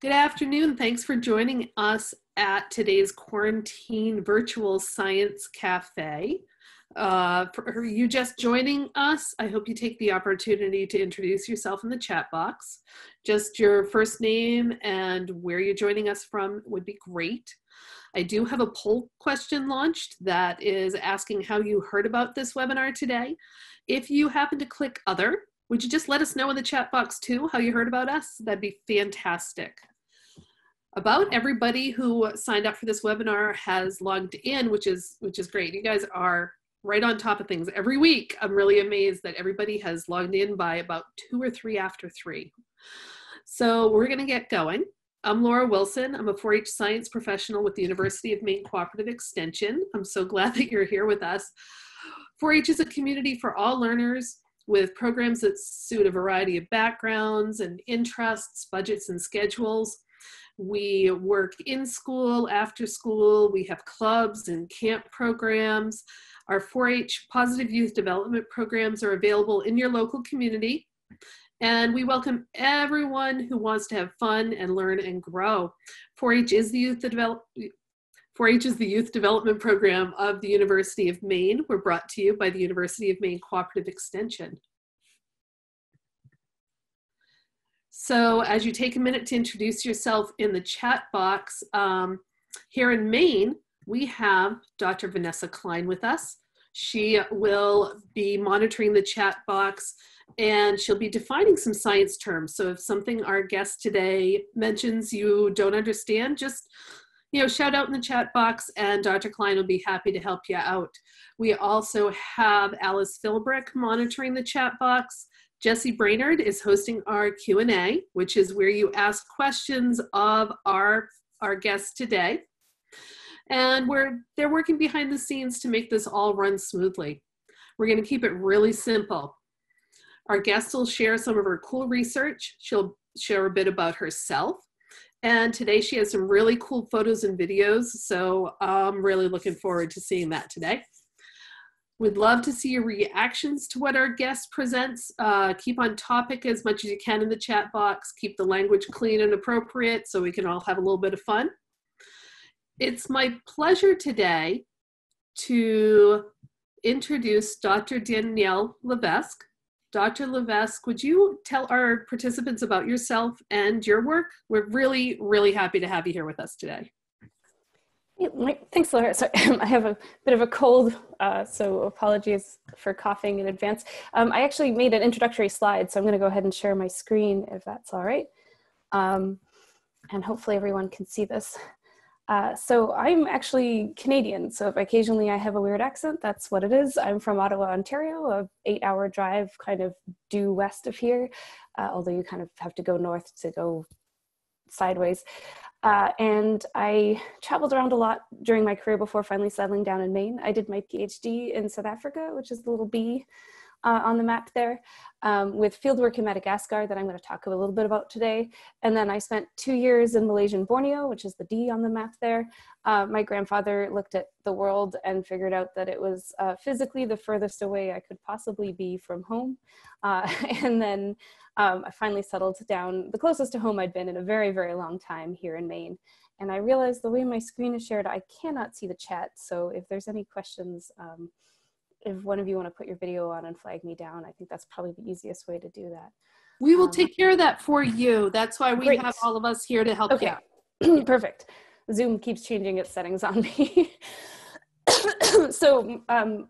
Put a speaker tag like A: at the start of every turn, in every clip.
A: Good afternoon. Thanks for joining us at today's QuaranTEEN Virtual Science Cafe. Uh, for you just joining us, I hope you take the opportunity to introduce yourself in the chat box. Just your first name and where you're joining us from would be great. I do have a poll question launched that is asking how you heard about this webinar today. If you happen to click other, would you just let us know in the chat box too how you heard about us? That'd be fantastic about everybody who signed up for this webinar has logged in, which is which is great. You guys are right on top of things every week. I'm really amazed that everybody has logged in by about two or three after three. So we're going to get going. I'm Laura Wilson. I'm a 4-H science professional with the University of Maine Cooperative Extension. I'm so glad that you're here with us. 4-H is a community for all learners with programs that suit a variety of backgrounds and interests, budgets, and schedules. We work in school, after school. We have clubs and camp programs. Our 4 H positive youth development programs are available in your local community. And we welcome everyone who wants to have fun and learn and grow. 4 H is the youth develop. 4-H is the youth development program of the University of Maine. We're brought to you by the University of Maine Cooperative Extension. So as you take a minute to introduce yourself in the chat box, um, here in Maine, we have Dr. Vanessa Klein with us. She will be monitoring the chat box and she'll be defining some science terms. So if something our guest today mentions you don't understand, just you know, shout out in the chat box and Dr. Klein will be happy to help you out. We also have Alice Philbrick monitoring the chat box. Jesse Brainerd is hosting our Q&A, which is where you ask questions of our, our guests today. And we're, they're working behind the scenes to make this all run smoothly. We're gonna keep it really simple. Our guest will share some of her cool research. She'll share a bit about herself. And today she has some really cool photos and videos. So I'm really looking forward to seeing that today. We'd love to see your reactions to what our guest presents. Uh, keep on topic as much as you can in the chat box. Keep the language clean and appropriate so we can all have a little bit of fun. It's my pleasure today to introduce Dr. Danielle Levesque. Dr. Levesque, would you tell our participants about yourself and your work? We're really, really happy to have you here with us today.
B: Thanks, Laura. So I have a bit of a cold, uh, so apologies for coughing in advance. Um, I actually made an introductory slide, so I'm going to go ahead and share my screen if that's all right. Um, and hopefully everyone can see this. Uh, so I'm actually Canadian, so if occasionally I have a weird accent, that's what it is. I'm from Ottawa, Ontario, a eight hour drive kind of due west of here, uh, although you kind of have to go north to go sideways. Uh, and I traveled around a lot during my career before finally settling down in Maine. I did my PhD in South Africa, which is the little B uh, on the map there, um, with fieldwork in Madagascar that I'm going to talk a little bit about today. And then I spent two years in Malaysian Borneo, which is the D on the map there. Uh, my grandfather looked at the world and figured out that it was uh, physically the furthest away I could possibly be from home. Uh, and then um, I finally settled down the closest to home I'd been in a very, very long time here in Maine. And I realized the way my screen is shared, I cannot see the chat. So if there's any questions, um, if one of you want to put your video on and flag me down, I think that's probably the easiest way to do that.
A: We will um, take care of that for you. That's why we great. have all of us here to help okay.
B: you. Perfect. Zoom keeps changing its settings on me. so um,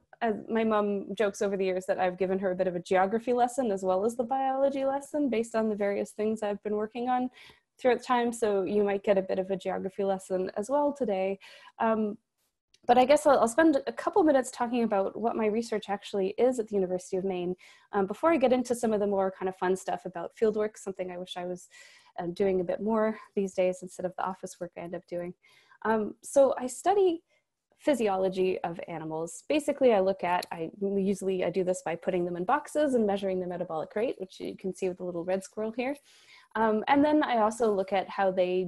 B: my mom jokes over the years that I've given her a bit of a geography lesson as well as the biology lesson based on the various things I've been working on throughout time. So you might get a bit of a geography lesson as well today. Um, but I guess I'll, I'll, spend a couple minutes talking about what my research actually is at the University of Maine um, before I get into some of the more kind of fun stuff about fieldwork, something I wish I was uh, doing a bit more these days instead of the office work I end up doing. Um, so I study physiology of animals. Basically, I look at, I usually I do this by putting them in boxes and measuring the metabolic rate, which you can see with the little red squirrel here. Um, and then I also look at how they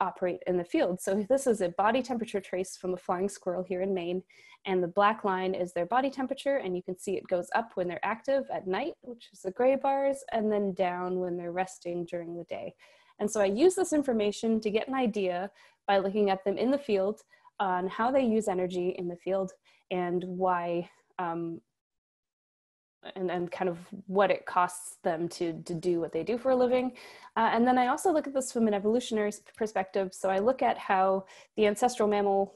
B: operate in the field. So this is a body temperature trace from a flying squirrel here in Maine. And the black line is their body temperature. And you can see it goes up when they're active at night, which is the gray bars, and then down when they're resting during the day. And so I use this information to get an idea by looking at them in the field on how they use energy in the field and why um, and, and kind of what it costs them to, to do what they do for a living. Uh, and then I also look at this from an evolutionary perspective. So I look at how the ancestral mammal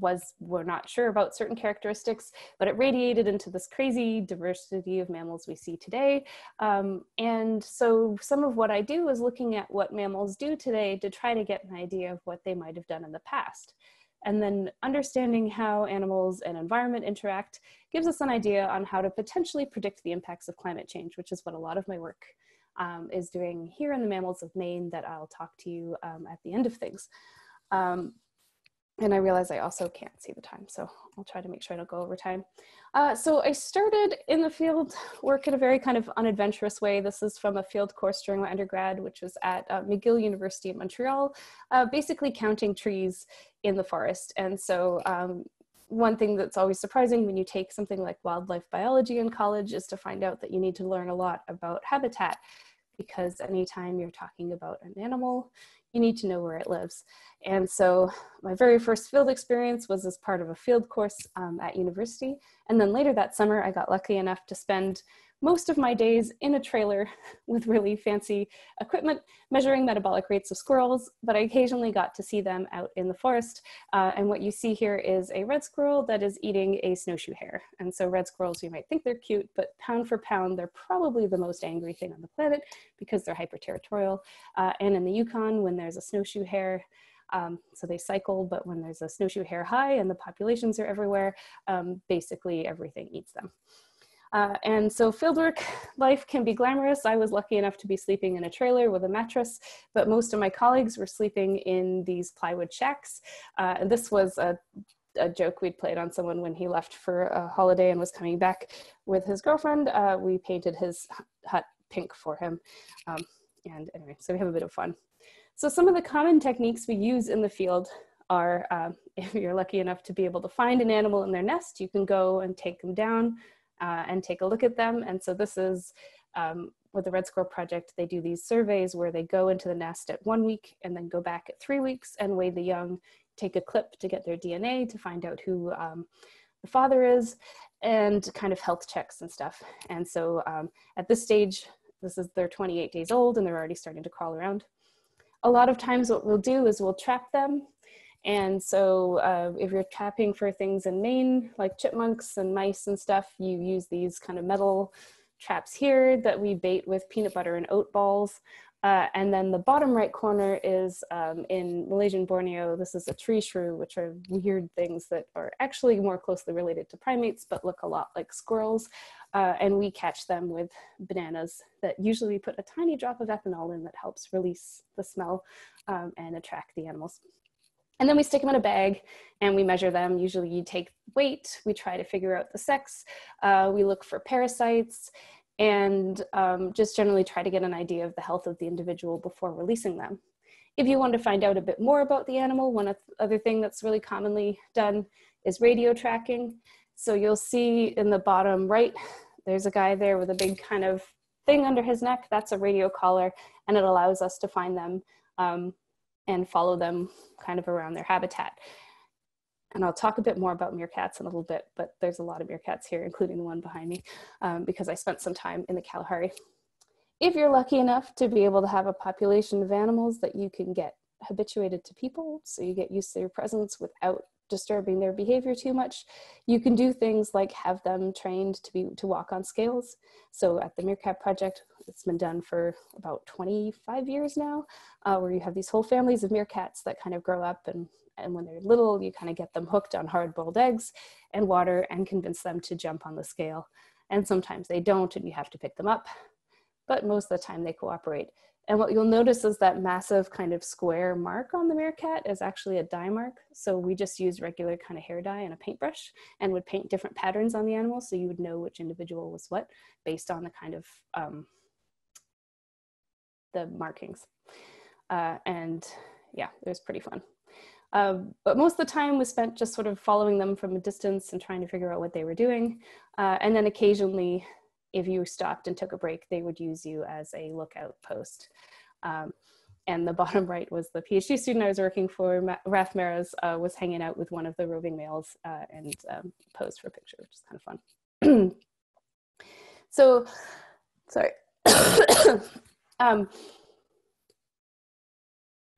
B: was, we're not sure about certain characteristics, but it radiated into this crazy diversity of mammals we see today. Um, and so some of what I do is looking at what mammals do today to try to get an idea of what they might have done in the past. And then understanding how animals and environment interact gives us an idea on how to potentially predict the impacts of climate change, which is what a lot of my work um, is doing here in the mammals of Maine that I'll talk to you um, at the end of things. Um, and I realize I also can't see the time, so I'll try to make sure I don't go over time. Uh, so I started in the field work in a very kind of unadventurous way. This is from a field course during my undergrad, which was at uh, McGill University in Montreal, uh, basically counting trees in the forest. And so um, one thing that's always surprising when you take something like wildlife biology in college is to find out that you need to learn a lot about habitat because anytime you're talking about an animal, you need to know where it lives. And so my very first field experience was as part of a field course um, at university. And then later that summer, I got lucky enough to spend most of my days in a trailer with really fancy equipment measuring metabolic rates of squirrels, but I occasionally got to see them out in the forest. Uh, and what you see here is a red squirrel that is eating a snowshoe hare. And so red squirrels, you might think they're cute, but pound for pound, they're probably the most angry thing on the planet because they're hyper-territorial. Uh, and in the Yukon, when there's a snowshoe hare, um, so they cycle, but when there's a snowshoe hare high and the populations are everywhere, um, basically everything eats them. Uh, and so fieldwork life can be glamorous. I was lucky enough to be sleeping in a trailer with a mattress, but most of my colleagues were sleeping in these plywood shacks. Uh, and this was a, a, joke we'd played on someone when he left for a holiday and was coming back with his girlfriend. Uh, we painted his hut pink for him. Um, and anyway, so we have a bit of fun. So some of the common techniques we use in the field are, uh, if you're lucky enough to be able to find an animal in their nest, you can go and take them down uh, and take a look at them. And so this is um, with the Red Squirrel Project, they do these surveys where they go into the nest at one week and then go back at three weeks and weigh the young, take a clip to get their DNA to find out who um, the father is and kind of health checks and stuff. And so um, at this stage, this is they're 28 days old and they're already starting to crawl around. A lot of times what we'll do is we'll trap them and so uh, if you're trapping for things in Maine, like chipmunks and mice and stuff, you use these kind of metal traps here that we bait with peanut butter and oat balls. Uh, and then the bottom right corner is um, in Malaysian Borneo, this is a tree shrew, which are weird things that are actually more closely related to primates, but look a lot like squirrels. Uh, and we catch them with bananas that usually we put a tiny drop of ethanol in that helps release the smell um, and attract the animals. And then we stick them in a bag and we measure them. Usually you take weight, we try to figure out the sex, uh, we look for parasites, and um, just generally try to get an idea of the health of the individual before releasing them. If you want to find out a bit more about the animal, one other thing that's really commonly done is radio tracking. So you'll see in the bottom right, there's a guy there with a big kind of thing under his neck. That's a radio collar, and it allows us to find them um, and follow them kind of around their habitat. And I'll talk a bit more about meerkats in a little bit, but there's a lot of meerkats here, including the one behind me, um, because I spent some time in the Kalahari. If you're lucky enough to be able to have a population of animals that you can get habituated to people, so you get used to their presence without disturbing their behavior too much, you can do things like have them trained to be to walk on scales. So at the Meerkat Project, it's been done for about 25 years now, uh, where you have these whole families of meerkats that kind of grow up and and when they're little, you kind of get them hooked on hard-boiled eggs and water and convince them to jump on the scale. And sometimes they don't and you have to pick them up, but most of the time they cooperate. And what you'll notice is that massive kind of square mark on the meerkat is actually a dye mark. So we just use regular kind of hair dye and a paintbrush and would paint different patterns on the animal so you would know which individual was what based on the kind of um, the markings. Uh, and yeah, it was pretty fun. Uh, but most of the time was spent just sort of following them from a distance and trying to figure out what they were doing. Uh, and then occasionally if you stopped and took a break, they would use you as a lookout post. Um, and the bottom right was the PhD student I was working for, Raf Mares, uh, was hanging out with one of the roving males uh, and um, posed for a picture, which is kind of fun. so, sorry. um,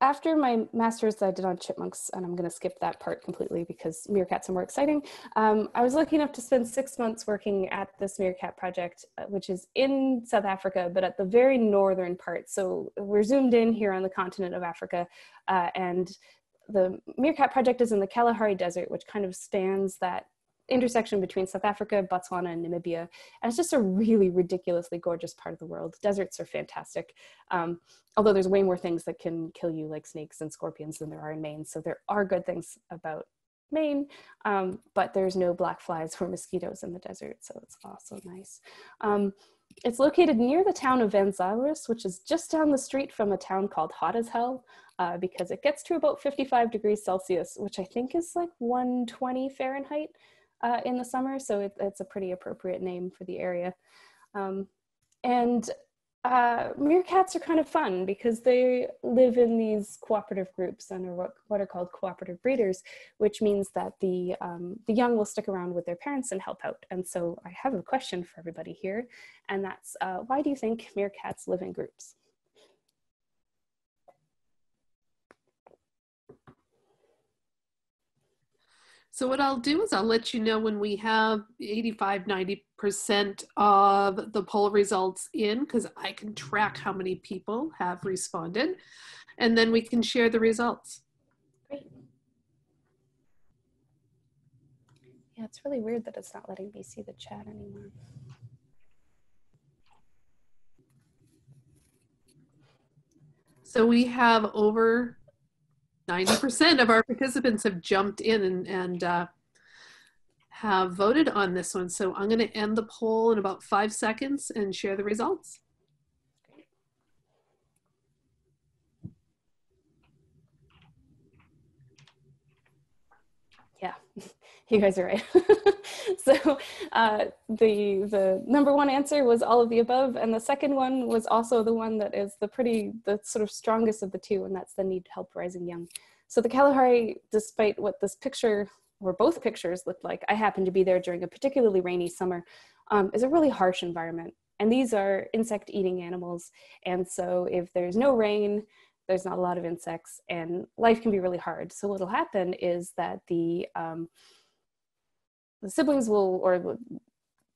B: after my master's I did on chipmunks, and I'm going to skip that part completely because meerkats are more exciting. Um, I was lucky enough to spend six months working at this meerkat project, uh, which is in South Africa, but at the very northern part. So we're zoomed in here on the continent of Africa, uh, and the meerkat project is in the Kalahari Desert, which kind of spans that intersection between South Africa, Botswana, and Namibia. And it's just a really ridiculously gorgeous part of the world. Deserts are fantastic. Um, although there's way more things that can kill you like snakes and scorpions than there are in Maine. So there are good things about Maine, um, but there's no black flies or mosquitoes in the desert. So it's also nice. Um, it's located near the town of Van which is just down the street from a town called Hotazel, uh, because it gets to about 55 degrees Celsius, which I think is like 120 Fahrenheit uh, in the summer, so it, it's a pretty appropriate name for the area. Um, and uh, meerkats are kind of fun because they live in these cooperative groups and are what, what are called cooperative breeders, which means that the, um, the young will stick around with their parents and help out. And so I have a question for everybody here, and that's uh, why do you think meerkats live in groups?
A: So what I'll do is I'll let you know when we have 85, 90% of the poll results in because I can track how many people have responded and then we can share the results.
B: Great. Yeah, it's really weird that it's not letting me see the chat anymore.
A: So we have over 90% of our participants have jumped in and, and uh, have voted on this one. So I'm going to end the poll in about five seconds and share the results.
B: Yeah, you guys are right. so uh, the the number one answer was all of the above, and the second one was also the one that is the pretty the sort of strongest of the two, and that's the need help rising young. So the Kalahari, despite what this picture or both pictures looked like, I happened to be there during a particularly rainy summer, um, is a really harsh environment. And these are insect eating animals. And so if there's no rain, there's not a lot of insects and life can be really hard. So what'll happen is that the um, the siblings will, or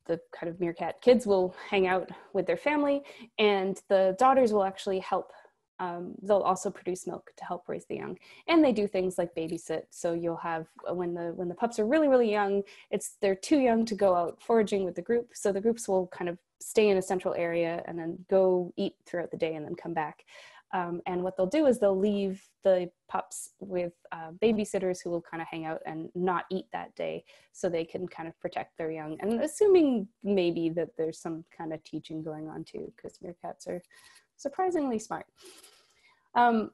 B: the kind of meerkat kids will hang out with their family and the daughters will actually help um, they'll also produce milk to help raise the young. And they do things like babysit. So you'll have uh, when the when the pups are really really young it's they're too young to go out foraging with the group. So the groups will kind of stay in a central area and then go eat throughout the day and then come back um, and what they'll do is they'll leave the pups with uh, babysitters who will kind of hang out and not eat that day so they can kind of protect their young. And assuming maybe that there's some kind of teaching going on too, because meerkats are surprisingly smart. Um,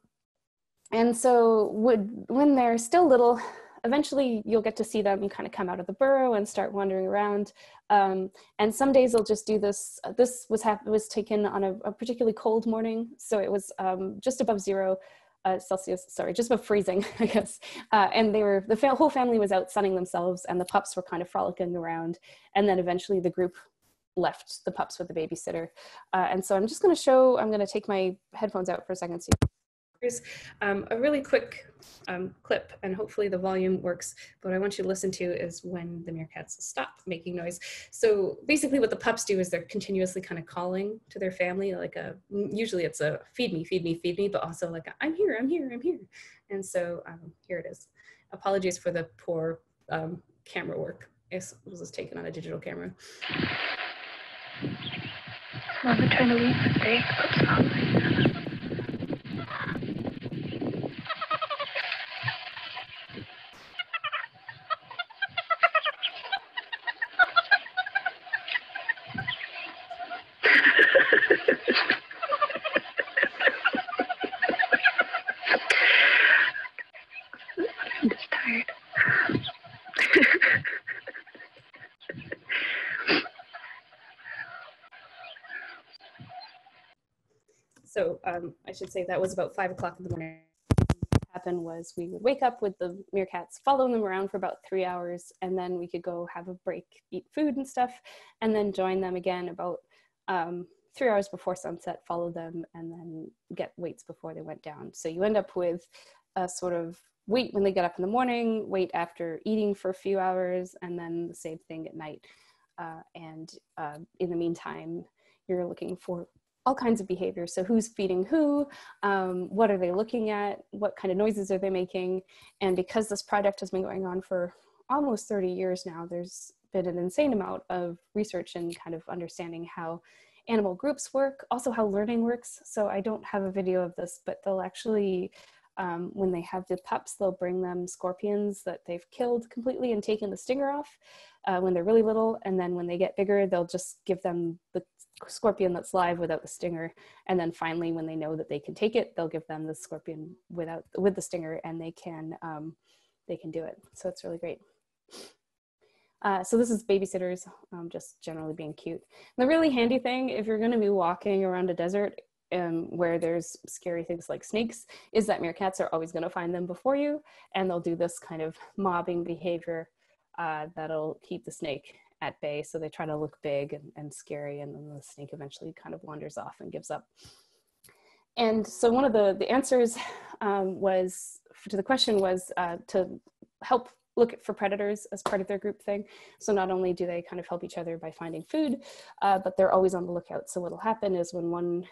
B: and so would, when they're still little, eventually you'll get to see them kind of come out of the burrow and start wandering around. Um, and some days they'll just do this. This was was taken on a, a, particularly cold morning, so it was um, just above zero uh, Celsius. Sorry, just above freezing, I guess. Uh, and they were the fa whole family was out sunning themselves, and the pups were kind of frolicking around. And then eventually the group left the pups with the babysitter. Uh, and so I'm just going to show. I'm going to take my headphones out for a second. So Here's um, a really quick um, clip, and hopefully the volume works. What I want you to listen to is when the meerkats stop making noise. So basically what the pups do is they're continuously kind of calling to their family, like a, usually it's a feed me, feed me, feed me, but also like i am here, I'm here, I'm here. And so um, here it is. Apologies for the poor um, camera work. This was taken on a digital camera. Trying to leave the day, I should say that was about five o'clock in the morning. What happened was we would wake up with the meerkats, follow them around for about three hours, and then we could go have a break, eat food and stuff, and then join them again about um, three hours before sunset, follow them, and then get weights before they went down. So you end up with a sort of wait when they get up in the morning, wait after eating for a few hours, and then the same thing at night. Uh, and uh, in the meantime, you're looking for all kinds of behaviors. So who's feeding who, um, what are they looking at, what kind of noises are they making, and because this project has been going on for almost 30 years now, there's been an insane amount of research and kind of understanding how animal groups work, also how learning works. So I don't have a video of this, but they'll actually, um, when they have the pups, they'll bring them scorpions that they've killed completely and taken the stinger off uh, when they're really little. And then when they get bigger, they'll just give them the scorpion that's live without the stinger. And then finally, when they know that they can take it, they'll give them the scorpion without with the stinger, and they can um, they can do it. So it's really great. Uh, so this is babysitters, um, just generally being cute. And the really handy thing, if you're going to be walking around a desert um, where there's scary things like snakes, is that meerkats are always going to find them before you, and they'll do this kind of mobbing behavior uh, that'll keep the snake at bay. So they try to look big and, and scary, and then the snake eventually kind of wanders off and gives up. And so one of the, the answers um, was to the question was uh, to help look for predators as part of their group thing. So not only do they kind of help each other by finding food, uh, but they're always on the lookout. So what'll happen is when one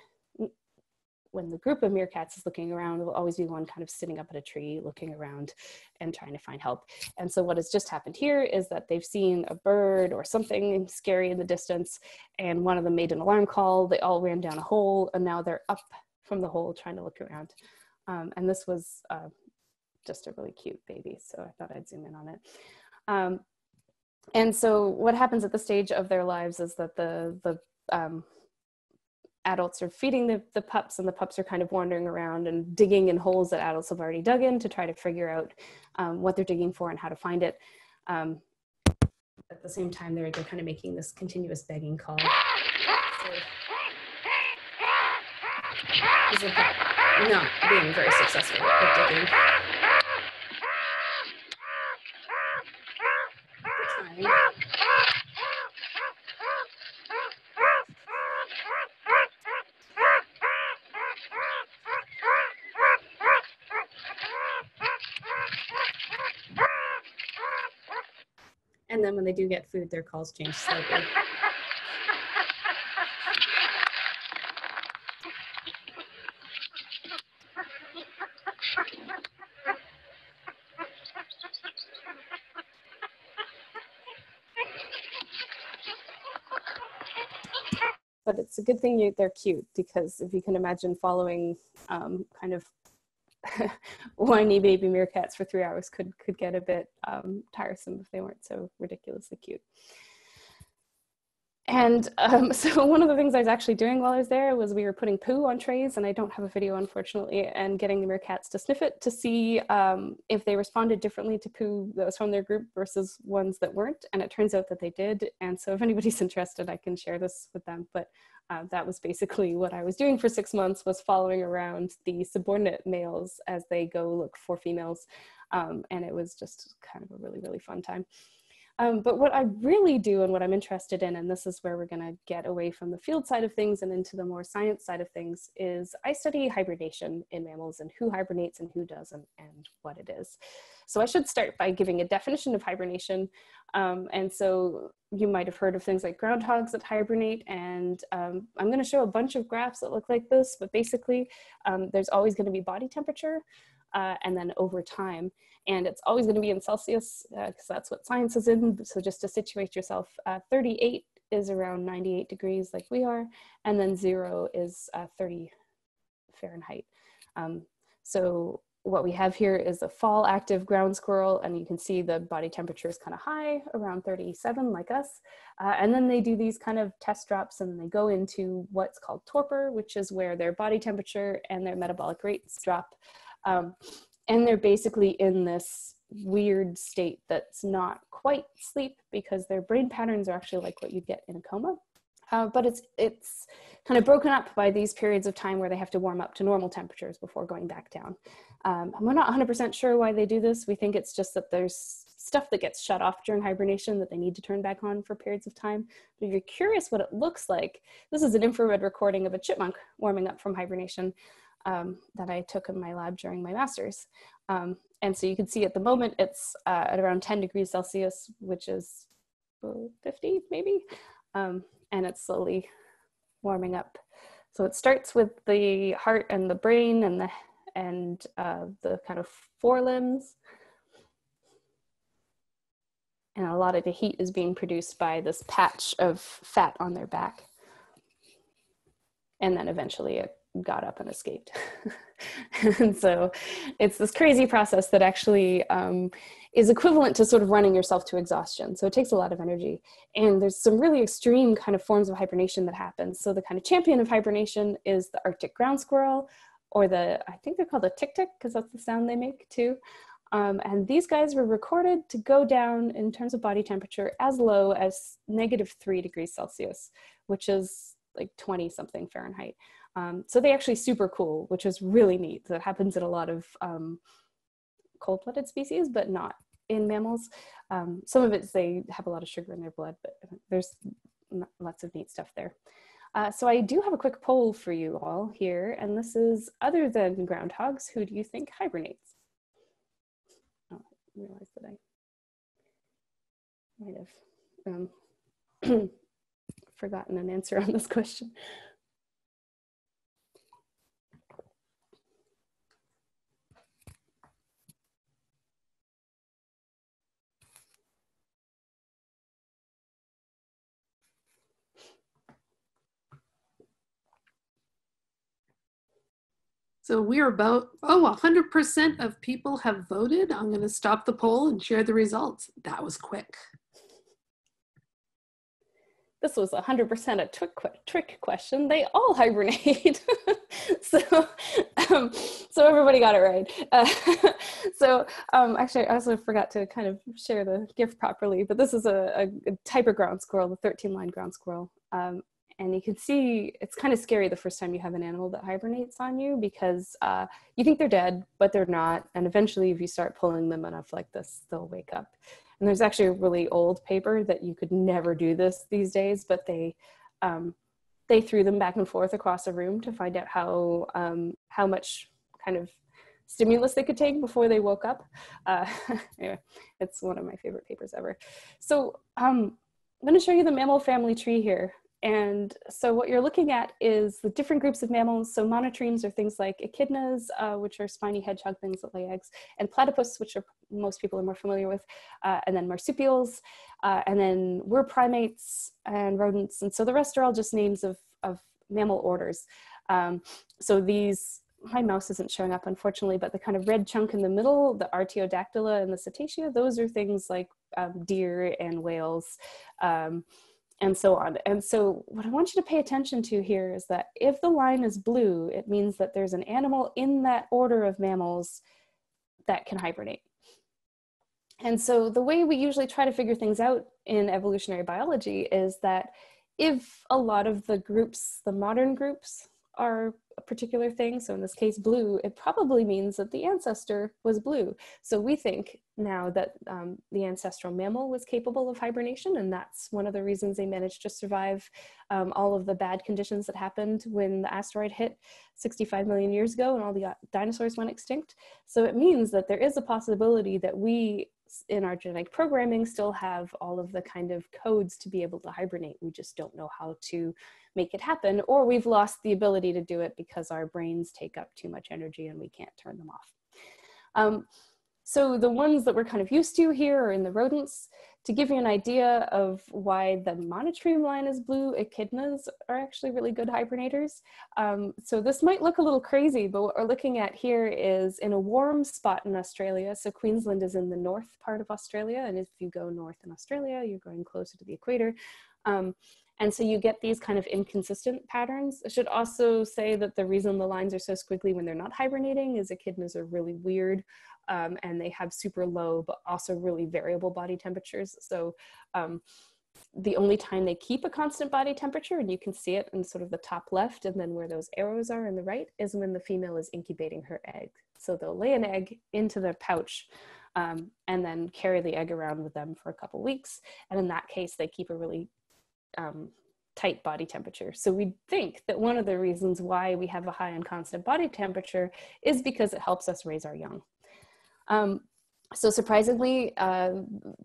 B: when the group of meerkats is looking around, there will always be one kind of sitting up at a tree, looking around and trying to find help. And so what has just happened here is that they've seen a bird or something scary in the distance, and one of them made an alarm call. They all ran down a hole, and now they're up from the hole trying to look around. Um, and this was uh, just a really cute baby, so I thought I'd zoom in on it. Um, and so what happens at the stage of their lives is that the the um, adults are feeding the, the pups and the pups are kind of wandering around and digging in holes that adults have already dug in to try to figure out um, what they're digging for and how to find it. Um, at the same time, they're, they're kind of making this continuous begging call. So, not being very successful at digging. They do get food, their calls change slightly. but it's a good thing you, they're cute because if you can imagine following um, kind of whiny baby meerkats for three hours could could get a bit um, tiresome if they weren't so ridiculously cute. And um, so one of the things I was actually doing while I was there was we were putting poo on trays, and I don't have a video unfortunately, and getting the meerkats to sniff it to see um, if they responded differently to poo that was from their group versus ones that weren't. And it turns out that they did. And so if anybody's interested, I can share this with them. But uh, that was basically what I was doing for six months was following around the subordinate males as they go look for females. Um, and it was just kind of a really, really fun time. Um, but what I really do and what I'm interested in, and this is where we're going to get away from the field side of things and into the more science side of things, is I study hibernation in mammals and who hibernates and who doesn't and what it is. So I should start by giving a definition of hibernation. Um, and so you might have heard of things like groundhogs that hibernate, and um, I'm going to show a bunch of graphs that look like this, but basically um, there's always going to be body temperature uh, and then over time. And it's always going to be in Celsius because uh, that's what science is in. So just to situate yourself, uh, 38 is around 98 degrees like we are, and then zero is uh, 30 Fahrenheit. Um, so what we have here is a fall active ground squirrel and you can see the body temperature is kind of high around 37 like us uh, and then they do these kind of test drops and they go into what's called torpor which is where their body temperature and their metabolic rates drop um, and they're basically in this weird state that's not quite sleep because their brain patterns are actually like what you get in a coma. Uh, but it's it's kind of broken up by these periods of time where they have to warm up to normal temperatures before going back down. Um, and we're not 100% sure why they do this. We think it's just that there's stuff that gets shut off during hibernation that they need to turn back on for periods of time. But if you're curious what it looks like, this is an infrared recording of a chipmunk warming up from hibernation um, that I took in my lab during my master's. Um, and so you can see at the moment it's uh, at around 10 degrees Celsius, which is 50 maybe, um, and it's slowly warming up. So it starts with the heart and the brain and the and uh, the kind of forelimbs. And a lot of the heat is being produced by this patch of fat on their back. And then eventually it got up and escaped. and so it's this crazy process that actually um, is equivalent to sort of running yourself to exhaustion. So it takes a lot of energy. And there's some really extreme kind of forms of hibernation that happen. So the kind of champion of hibernation is the Arctic ground squirrel, or the, I think they're called a sik-sik, because that's the sound they make too. Um, and these guys were recorded to go down in terms of body temperature as low as negative three degrees Celsius, which is like 20 something Fahrenheit. Um, so they actually super cool, which is really neat. That happens in a lot of um, cold-blooded species, but not in mammals. Um, some of it's they have a lot of sugar in their blood, but there's lots of neat stuff there. Uh, so I do have a quick poll for you all here, and this is other than groundhogs, who do you think hibernates? Oh, I realized that I might have um, forgotten an answer on this question.
A: So we are about, oh, 100% of people have voted. I'm going to stop the poll and share the results. That was quick.
B: This was 100% a trick, trick question. They all hibernate. so, um, so everybody got it right. Uh, so um, actually, I also forgot to kind of share the gift properly, but this is a, a, type of ground squirrel, the 13 line ground squirrel. Um, and you can see it's kind of scary the first time you have an animal that hibernates on you because uh, you think they're dead but they're not and eventually if you start pulling them enough like this they'll wake up. And there's actually a really old paper that you could never do this these days but they um, they threw them back and forth across a room to find out how um, how much kind of stimulus they could take before they woke up. Uh, anyway it's one of my favorite papers ever. So um, I'm going to show you the mammal family tree here. And so what you're looking at is the different groups of mammals. So monotremes are things like echidnas, uh, which are spiny hedgehog things that lay eggs, and platypus, which are most people are more familiar with, uh, and then marsupials, uh, and then we're primates and rodents. And so the rest are all just names of, of mammal orders. Um, so these, my mouse isn't showing up unfortunately, but the kind of red chunk in the middle, the Artiodactyla and the Cetacea, those are things like um, deer and whales. Um, and so on. And so what I want you to pay attention to here is that if the line is blue, it means that there's an animal in that order of mammals that can hibernate. And so the way we usually try to figure things out in evolutionary biology is that if a lot of the groups, the modern groups, are a particular thing, so in this case blue, it probably means that the ancestor was blue. So we think now that um, the ancestral mammal was capable of hibernation, and that's one of the reasons they managed to survive um, all of the bad conditions that happened when the asteroid hit 65 million years ago and all the uh, dinosaurs went extinct. So it means that there is a possibility that we in our genetic programming still have all of the kind of codes to be able to hibernate. We just don't know how to make it happen, or we've lost the ability to do it because our brains take up too much energy and we can't turn them off. Um, so the ones that we're kind of used to here are in the rodents. To give you an idea of why the monotreme line is blue, echidnas are actually really good hibernators. Um, so this might look a little crazy, but what we're looking at here is in a warm spot in Australia. So Queensland is in the north part of Australia, and if you go north in Australia, you're going closer to the equator. Um, and so you get these kind of inconsistent patterns. I should also say that the reason the lines are so squiggly when they're not hibernating is echidnas are really weird um, and they have super low but also really variable body temperatures. So um, the only time they keep a constant body temperature, and you can see it in sort of the top left, and then where those arrows are in the right, is when the female is incubating her egg. So they'll lay an egg into their pouch um, and then carry the egg around with them for a couple weeks. And in that case, they keep a really um, tight body temperature. So we think that one of the reasons why we have a high and constant body temperature is because it helps us raise our young. Um, so surprisingly, uh,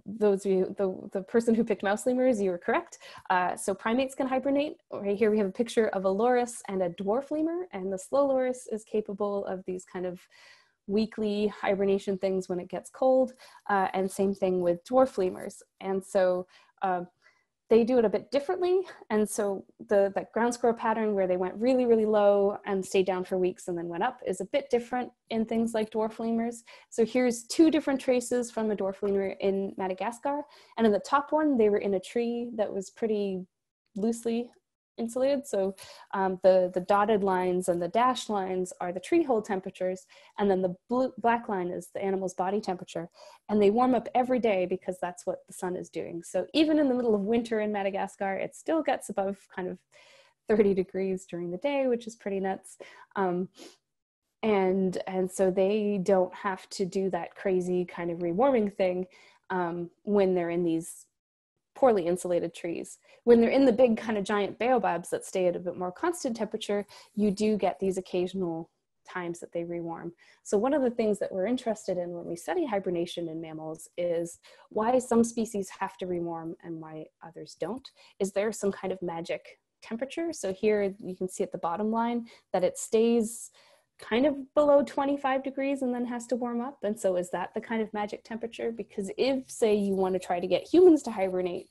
B: those you, the, the person who picked mouse lemurs, you were correct. Uh, so primates can hibernate. Right here we have a picture of a loris and a dwarf lemur, and the slow loris is capable of these kind of weekly hibernation things when it gets cold, uh, and same thing with dwarf lemurs. And so uh, they do it a bit differently. And so the ground squirrel pattern where they went really, really low and stayed down for weeks and then went up is a bit different in things like dwarf lemurs. So here's two different traces from a dwarf lemur in Madagascar. And in the top one, they were in a tree that was pretty loosely insulated. So um, the, the dotted lines and the dashed lines are the tree hole temperatures, and then the blue, black line is the animal's body temperature. And they warm up every day because that's what the sun is doing. So even in the middle of winter in Madagascar, it still gets above kind of 30 degrees during the day, which is pretty nuts. Um, and, and so they don't have to do that crazy kind of rewarming thing um, when they're in these poorly insulated trees. When they're in the big kind of giant baobabs that stay at a bit more constant temperature, you do get these occasional times that they rewarm. So one of the things that we're interested in when we study hibernation in mammals is why some species have to rewarm and why others don't. Is there some kind of magic temperature? So here you can see at the bottom line that it stays kind of below 25 degrees and then has to warm up. And so is that the kind of magic temperature? Because if, say, you want to try to get humans to hibernate,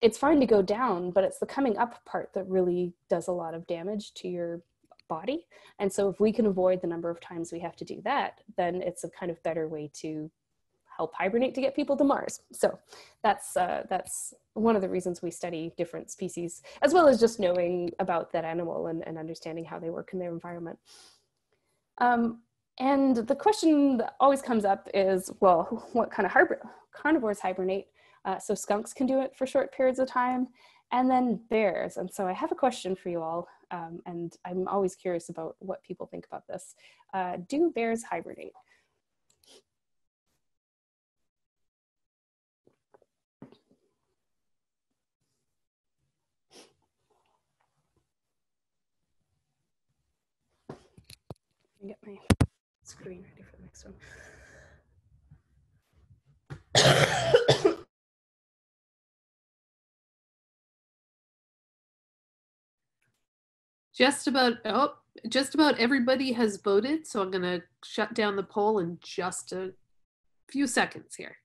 B: it's fine to go down, but it's the coming up part that really does a lot of damage to your body. And so if we can avoid the number of times we have to do that, then it's a kind of better way to help hibernate to get people to Mars. So that's uh, that's one of the reasons we study different species, as well as just knowing about that animal and, and understanding how they work in their environment. Um, and the question that always comes up is, well, what kind of carnivores hibernate? Uh, so skunks can do it for short periods of time, and then bears. And so I have a question for you all, um, and I'm always curious about what people think about this. Uh, do bears hibernate? Get my screen ready for the next one.
A: just about oh just about everybody has voted so i'm going to shut down the poll in just a few seconds here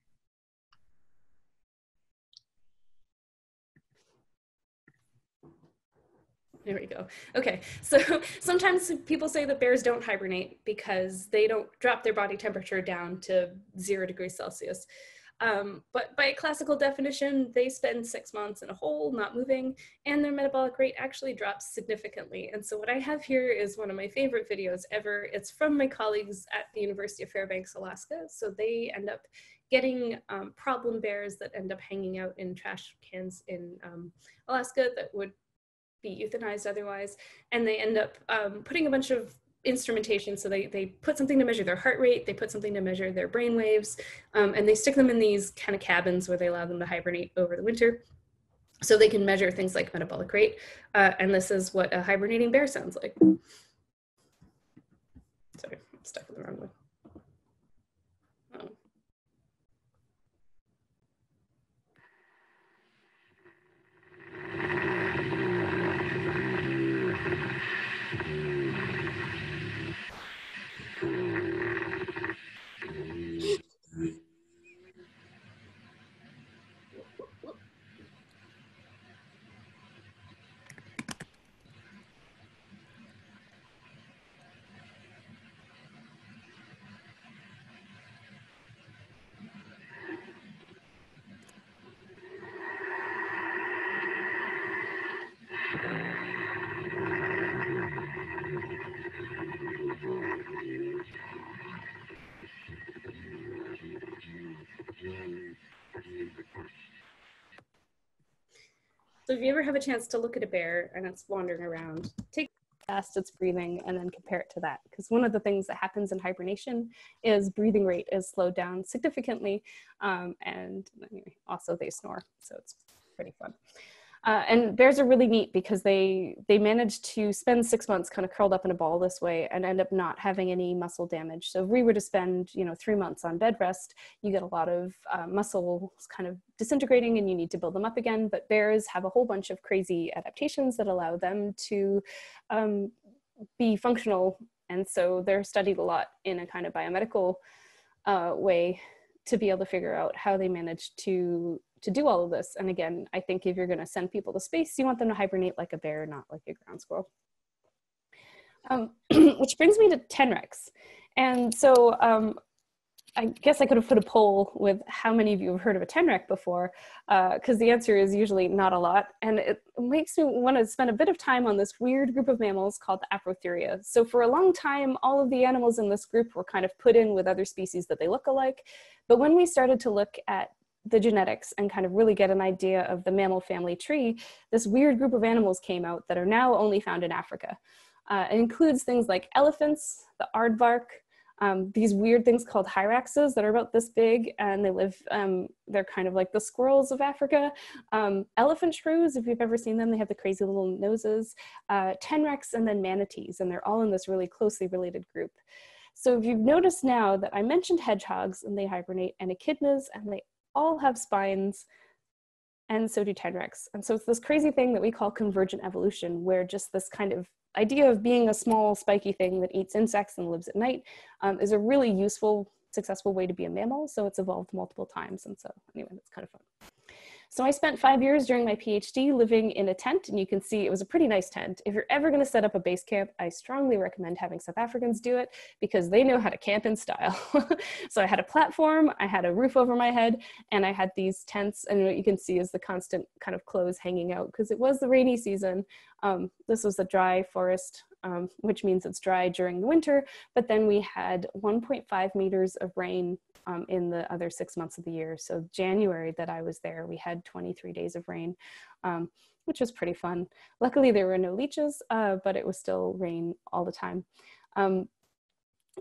B: There we go. Okay, so sometimes people say that bears don't hibernate because they don't drop their body temperature down to zero degrees Celsius. Um, but by a classical definition, they spend six months in a hole, not moving, and their metabolic rate actually drops significantly. And so what I have here is one of my favorite videos ever. It's from my colleagues at the University of Fairbanks, Alaska. So they end up getting um, problem bears that end up hanging out in trash cans in um, Alaska that would be euthanized otherwise. And they end up um, putting a bunch of instrumentation. So they, they put something to measure their heart rate, they put something to measure their brain waves, um, and they stick them in these kind of cabins where they allow them to hibernate over the winter. So they can measure things like metabolic rate. Uh, and this is what a hibernating bear sounds like. Sorry, I'm stuck in the wrong one. So if you ever have a chance to look at a bear and it's wandering around, take fast it's breathing and then compare it to that. Because one of the things that happens in hibernation is breathing rate is slowed down significantly. Um, and also they snore. So it's pretty fun. Uh, and bears are really neat because they they manage to spend six months kind of curled up in a ball this way and end up not having any muscle damage. So if we were to spend you know three months on bed rest, you get a lot of uh, muscles kind of disintegrating and you need to build them up again. But bears have a whole bunch of crazy adaptations that allow them to um, be functional, and so they're studied a lot in a kind of biomedical uh, way to be able to figure out how they manage to to do all of this. And again, I think if you're going to send people to space, you want them to hibernate like a bear, not like a ground squirrel. Um, which brings me to Tenrecs. And so um, I guess I could have put a poll with how many of you have heard of a tenrec before, because uh, the answer is usually not a lot. And it makes me want to spend a bit of time on this weird group of mammals called the Afrotheria. So for a long time, all of the animals in this group were kind of put in with other species that they look alike. But when we started to look at the genetics and kind of really get an idea of the mammal family tree, this weird group of animals came out that are now only found in Africa. Uh, it includes things like elephants, the aardvark, um, these weird things called hyraxes that are about this big and they live, um, they're kind of like the squirrels of Africa. Um, elephant shrews, if you've ever seen them, they have the crazy little noses. Uh, tenrecs and then manatees, and they're all in this really closely related group. So if you've noticed now that I mentioned hedgehogs and they hibernate and echidnas and they all have spines and so do tenrecs. And so it's this crazy thing that we call convergent evolution, where just this kind of idea of being a small spiky thing that eats insects and lives at night um, is a really useful, successful way to be a mammal. So it's evolved multiple times. And so anyway, that's kind of fun. So I spent five years during my PhD living in a tent, and you can see it was a pretty nice tent. If you're ever going to set up a base camp, I strongly recommend having South Africans do it because they know how to camp in style. so I had a platform, I had a roof over my head, and I had these tents, and what you can see is the constant kind of clothes hanging out because it was the rainy season. Um, this was a dry forest um, which means it's dry during the winter. But then we had 1.5 meters of rain um, in the other six months of the year. So January that I was there, we had 23 days of rain, um, which was pretty fun. Luckily, there were no leeches, uh, but it was still rain all the time. Um,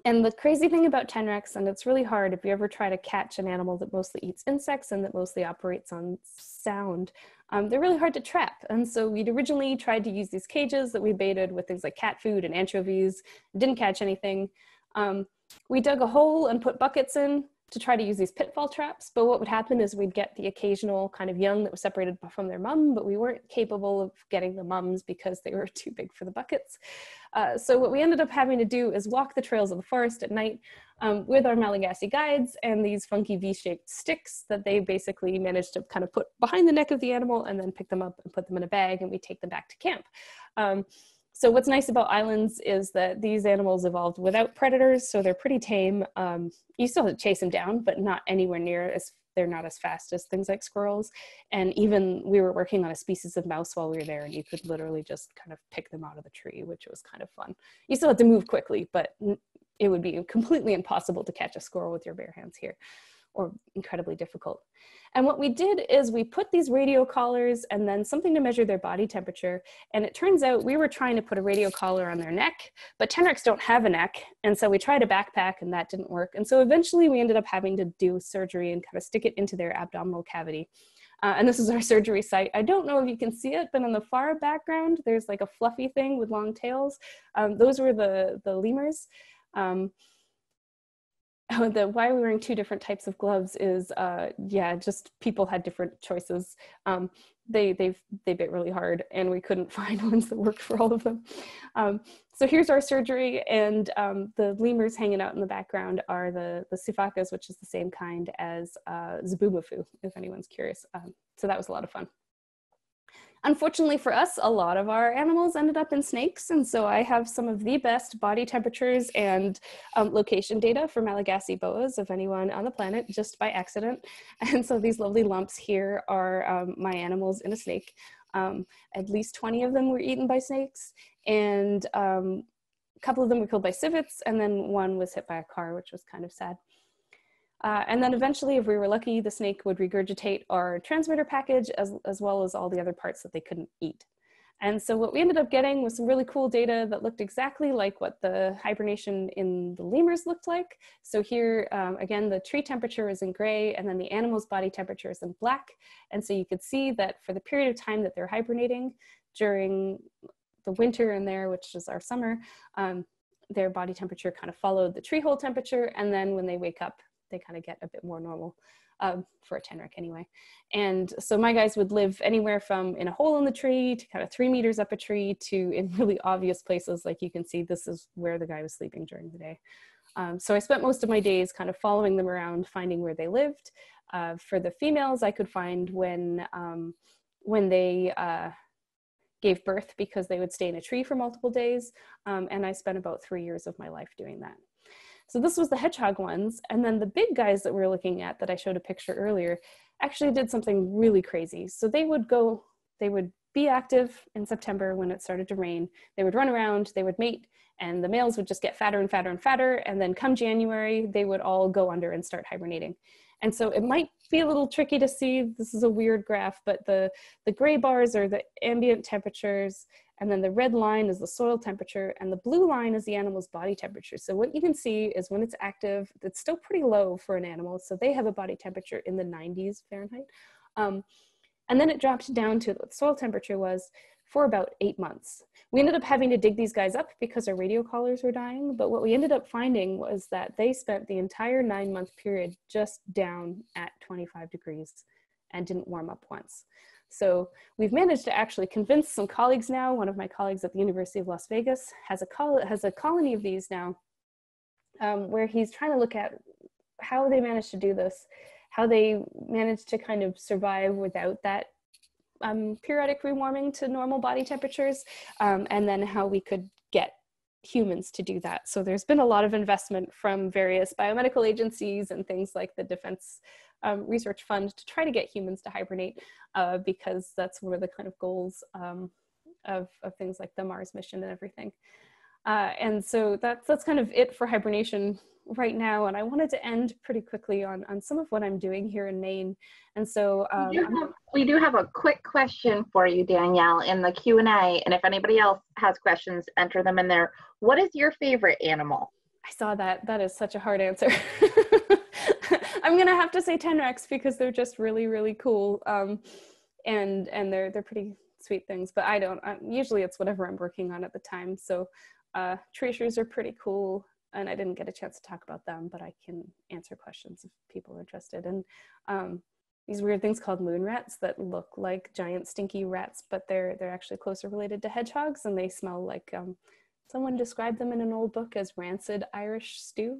B: and the crazy thing about tenrecs, and it's really hard if you ever try to catch an animal that mostly eats insects and that mostly operates on sound, um, they're really hard to trap. And so we'd originally tried to use these cages that we baited with things like cat food and anchovies, didn't catch anything. Um, we dug a hole and put buckets in to try to use these pitfall traps. But what would happen is we'd get the occasional kind of young that was separated from their mum, but we weren't capable of getting the mums because they were too big for the buckets. Uh, so what we ended up having to do is walk the trails of the forest at night um, with our Malagasy guides and these funky V-shaped sticks that they basically managed to kind of put behind the neck of the animal and then pick them up and put them in a bag and we take them back to camp. Um, so what's nice about islands is that these animals evolved without predators, so they're pretty tame. Um, you still have to chase them down, but not anywhere near as they're not as fast as things like squirrels. And even we were working on a species of mouse while we were there, and you could literally just kind of pick them out of the tree, which was kind of fun. You still have to move quickly, but it would be completely impossible to catch a squirrel with your bare hands here or incredibly difficult. And what we did is we put these radio collars and then something to measure their body temperature. And it turns out we were trying to put a radio collar on their neck, but tenrecs don't have a neck. And so we tried a backpack and that didn't work. And so eventually we ended up having to do surgery and kind of stick it into their abdominal cavity. Uh, and this is our surgery site. I don't know if you can see it, but in the far background, there's like a fluffy thing with long tails. Um, those were the, the lemurs. Um, the why we're wearing two different types of gloves is uh, yeah just people had different choices. Um, they they they bit really hard and we couldn't find ones that worked for all of them. Um, so here's our surgery and um, the lemurs hanging out in the background are the the sifakas which is the same kind as uh, Zoboomafoo if anyone's curious. Um, so that was a lot of fun Unfortunately for us, a lot of our animals ended up in snakes, and so I have some of the best body temperatures and um, location data for Malagasy boas of anyone on the planet just by accident. And so these lovely lumps here are um, my animals in a snake. Um, at least 20 of them were eaten by snakes, and um, a couple of them were killed by civets, and then one was hit by a car, which was kind of sad. Uh, and then eventually, if we were lucky, the snake would regurgitate our transmitter package as, as well as all the other parts that they couldn't eat. And so what we ended up getting was some really cool data that looked exactly like what the hibernation in the lemurs looked like. So here, um, again, the tree temperature is in gray and then the animal's body temperature is in black. And so you could see that for the period of time that they're hibernating during the winter in there, which is our summer, um, their body temperature kind of followed the tree hole temperature. And then when they wake up, they kind of get a bit more normal um, for a tenrec anyway. And so my guys would live anywhere from in a hole in the tree to kind of three meters up a tree to in really obvious places. Like you can see, this is where the guy was sleeping during the day. Um, so I spent most of my days kind of following them around, finding where they lived. Uh, for the females, I could find when um, when they uh, gave birth because they would stay in a tree for multiple days. Um, and I spent about three years of my life doing that. So this was the hedgehog ones. And then the big guys that we are looking at that I showed a picture earlier actually did something really crazy. So they would go, they would be active in September when it started to rain. They would run around, they would mate, and the males would just get fatter and fatter and fatter. And then come January, they would all go under and start hibernating. And so it might be a little tricky to see. This is a weird graph, but the, the gray bars are the ambient temperatures and then the red line is the soil temperature and the blue line is the animal's body temperature. So what you can see is when it's active, it's still pretty low for an animal. So they have a body temperature in the 90s Fahrenheit. Um, and then it dropped down to what the soil temperature was for about eight months. We ended up having to dig these guys up because our radio collars were dying. But what we ended up finding was that they spent the entire nine month period just down at 25 degrees and didn't warm up once. So we've managed to actually convince some colleagues now. One of my colleagues at the University of Las Vegas has a, col- has a colony of these now um, where he's trying to look at how they managed to do this, how they managed to kind of survive without that um, periodic rewarming to normal body temperatures, um, and then how we could humans to do that. So there's been a lot of investment from various biomedical agencies and things like the Defense um, Research Fund to try to get humans to hibernate uh, because that's one of the kind of goals um, of, of things like the Mars mission and everything. Uh, and so that's, that's kind of it for hibernation right now. And I wanted to end pretty quickly on, on some of what I'm doing here in Maine. And so um,
C: we, do have, we, do have, a quick question for you, Danielle, in the Q&A. And if anybody else has questions, enter them in there. What is your favorite animal?
B: I saw that. That is such a hard answer. I'm gonna have to say Tenrecs because they're just really, really cool. Um, and and they're they're pretty sweet things. But I don't. Usually it's whatever I'm working on at the time. So uh, tree shrews are pretty cool, and I didn't get a chance to talk about them, but I can answer questions if people are interested. And um, these weird things called moon rats that look like giant stinky rats, but they're they're actually closer related to hedgehogs, and they smell like um, someone described them in an old book as rancid Irish stew.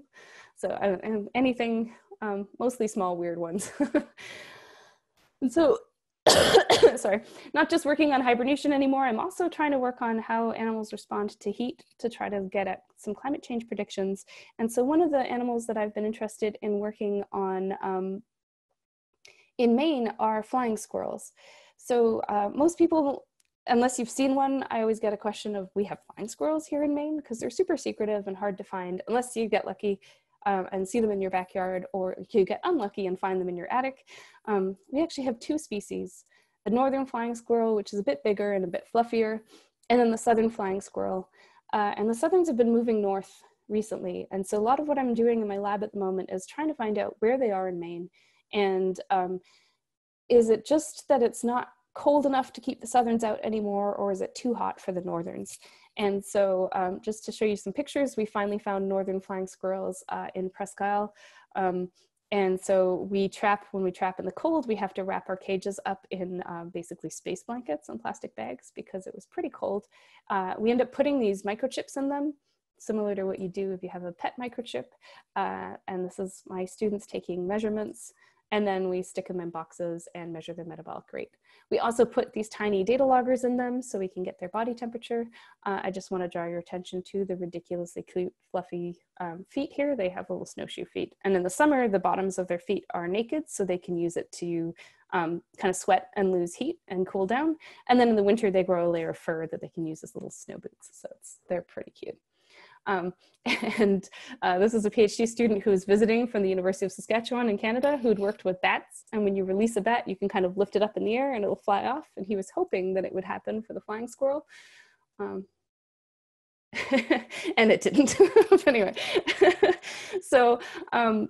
B: So uh, anything, um, mostly small weird ones. and so sorry, not just working on hibernation anymore, I'm also trying to work on how animals respond to heat to try to get at some climate change predictions. And so one of the animals that I've been interested in working on um, in Maine are flying squirrels. So uh, most people, unless you've seen one, I always get a question of, we have flying squirrels here in Maine because they're super secretive and hard to find unless you get lucky um, and see them in your backyard, or you get unlucky and find them in your attic. Um, we actually have two species the northern flying squirrel, which is a bit bigger and a bit fluffier, and then the southern flying squirrel. Uh, and the southerns have been moving north recently. And so a lot of what I'm doing in my lab at the moment is trying to find out where they are in Maine. And um, is it just that it's not cold enough to keep the southerns out anymore, or is it too hot for the northerns? And so um, just to show you some pictures, we finally found northern flying squirrels uh, in Presque Isle. Um, and so we trap, when we trap in the cold, we have to wrap our cages up in um, basically space blankets and plastic bags because it was pretty cold. Uh, we end up putting these microchips in them, similar to what you do if you have a pet microchip. Uh, and this is my students taking measurements and then we stick them in boxes and measure their metabolic rate. We also put these tiny data loggers in them so we can get their body temperature. Uh, I just want to draw your attention to the ridiculously cute fluffy um, feet here. They have little snowshoe feet. And in the summer, the bottoms of their feet are naked so they can use it to um, kind of sweat and lose heat and cool down. And then in the winter, they grow a layer of fur that they can use as little snow boots. So they're pretty cute. Um, and uh, this is a PhD student who was visiting from the University of Saskatchewan in Canada who'd worked with bats. And when you release a bat, you can kind of lift it up in the air and it'll fly off. And he was hoping that it would happen for the flying squirrel. Um, and it didn't. anyway, so um,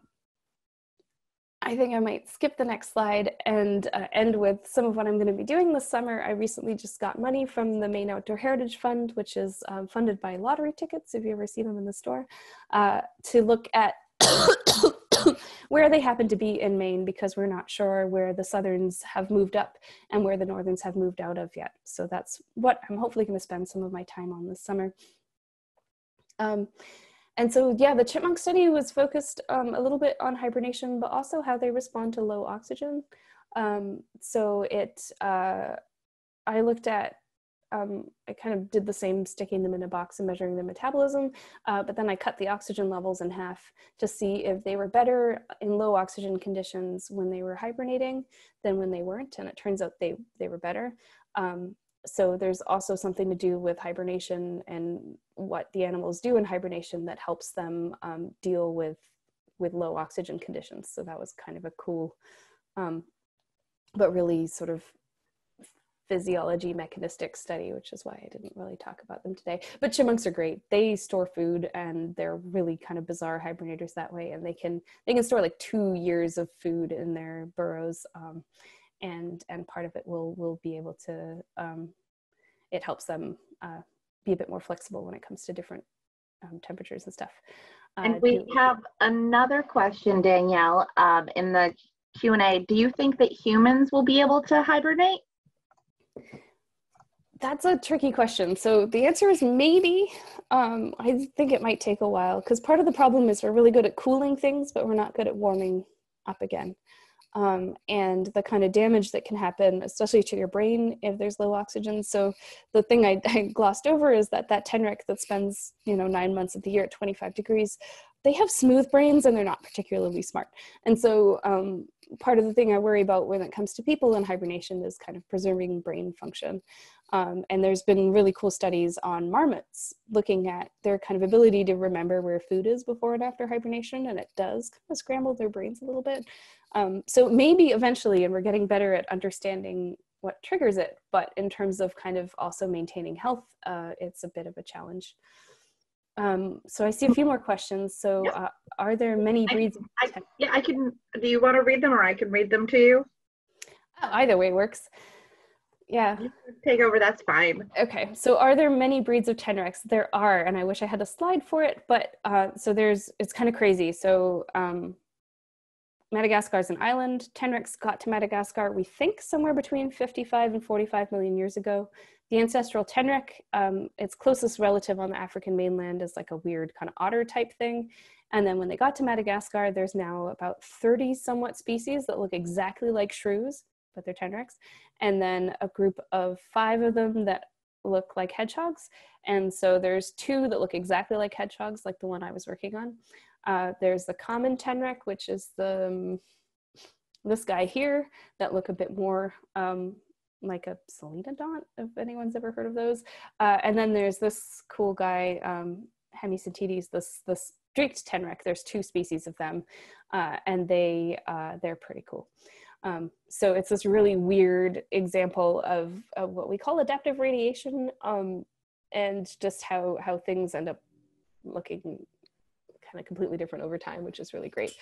B: I think I might skip the next slide and uh, end with some of what I'm going to be doing this summer. I recently just got money from the Maine Outdoor Heritage Fund, which is um, funded by lottery tickets, if you ever see them in the store, uh, to look at where they happen to be in Maine because we're not sure where the Southerns have moved up and where the Northerns have moved out of yet. So that's what I'm hopefully going to spend some of my time on this summer. Um, and so, yeah, the chipmunk study was focused um, a little bit on hibernation, but also how they respond to low oxygen. Um, so it, uh, I looked at, um, I kind of did the same, sticking them in a box and measuring their metabolism, uh, but then I cut the oxygen levels in half to see if they were better in low oxygen conditions when they were hibernating than when they weren't. And it turns out they, they were better. Um, so there's also something to do with hibernation and what the animals do in hibernation that helps them um, deal with with low oxygen conditions. So that was kind of a cool um, but really sort of physiology mechanistic study which is why i didn't really talk about them today. But chipmunks are great. They store food and they're really kind of bizarre hibernators that way. And they can they can store like two years of food in their burrows um, and and part of it will will be able to um, it helps them uh, be a bit more flexible when it comes to different um, temperatures and stuff.
C: Uh, and we have another question, Danielle, um, in the Q and A. Do you think that humans will be able to hibernate?
B: That's a tricky question. So the answer is maybe. Um, I think it might take a while because part of the problem is we're really good at cooling things, but we're not good at warming up again um, and the kind of damage that can happen, especially to your brain if there's low oxygen. So the thing I, I glossed over is that that tenrec that spends you know nine months of the year at 25 degrees, they have smooth brains and they're not particularly smart. And so um, part of the thing I worry about when it comes to people in hibernation is kind of preserving brain function. Um, and there's been really cool studies on marmots looking at their kind of ability to remember where food is before and after hibernation, and it does kind of scramble their brains a little bit. Um, so maybe eventually, and we're getting better at understanding what triggers it, but in terms of kind of also maintaining health, uh, it's a bit of a challenge. Um, so I see a few more questions. So uh, are there many breeds?
C: I, I, yeah, I can, do you want to read them or I can read them to you?
B: Either way works. Yeah.
C: Take over, that's fine.
B: Okay, so are there many breeds of Tenrecs? There are, and I wish I had a slide for it, but uh, so there's, it's kind of crazy. So um, Madagascar is an island. Tenrecs got to Madagascar, we think, somewhere between 55 and 45 million years ago. The ancestral Tenrec, um, its closest relative on the African mainland is like a weird kind of otter type thing. And then when they got to Madagascar, there's now about 30 somewhat species that look exactly like shrews, but they're Tenrecs. And then a group of five of them that look like hedgehogs. And so there's two that look exactly like hedgehogs, like the one I was working on. Uh, there's the common tenrec, which is the um, this guy here that look a bit more um, like a Solenodont, if anyone's ever heard of those. Uh, and then there's this cool guy, um, Hemicentetes, this this streaked tenrec. There's two species of them, uh, and they uh, they're pretty cool. Um, so it's this really weird example of, of what we call adaptive radiation, um, and just how how things end up looking kind of completely different over time, which is really great,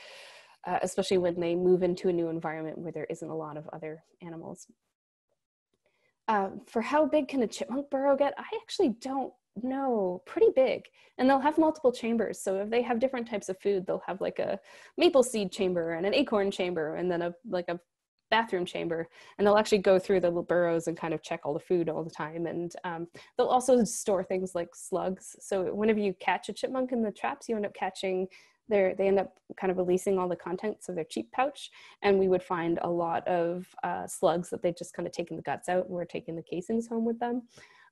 B: uh, especially when they move into a new environment where there isn't a lot of other animals. Uh, for how big can a chipmunk burrow get? I actually don't know. Pretty big. And they'll have multiple chambers. So if they have different types of food, they'll have like a maple seed chamber and an acorn chamber and then a like a bathroom chamber and they'll actually go through the little burrows and kind of check all the food all the time and um, they'll also store things like slugs so whenever you catch a chipmunk in the traps you end up catching their they end up kind of releasing all the contents of their cheek pouch and we would find a lot of uh, slugs that they just kind of taken the guts out and we're taking the casings home with them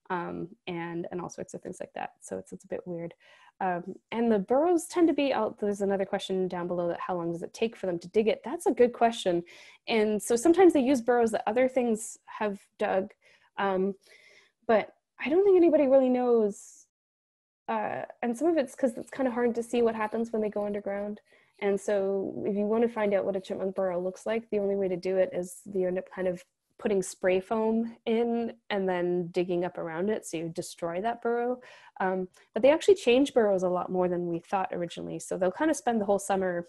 B: um, and and all sorts of things like that so it's, it's a bit weird um, and the burrows tend to be out. There's another question down below that how long does it take for them to dig it? That's a good question. And so sometimes they use burrows that other things have dug. Um, but I don't think anybody really knows uh, and some of it's because it's kind of hard to see what happens when they go underground. And so if you want to find out what a chipmunk burrow looks like, the only way to do it is you end up kind of putting spray foam in and then digging up around it so you destroy that burrow. Um, but they actually change burrows a lot more than we thought originally. So they'll kind of spend the whole summer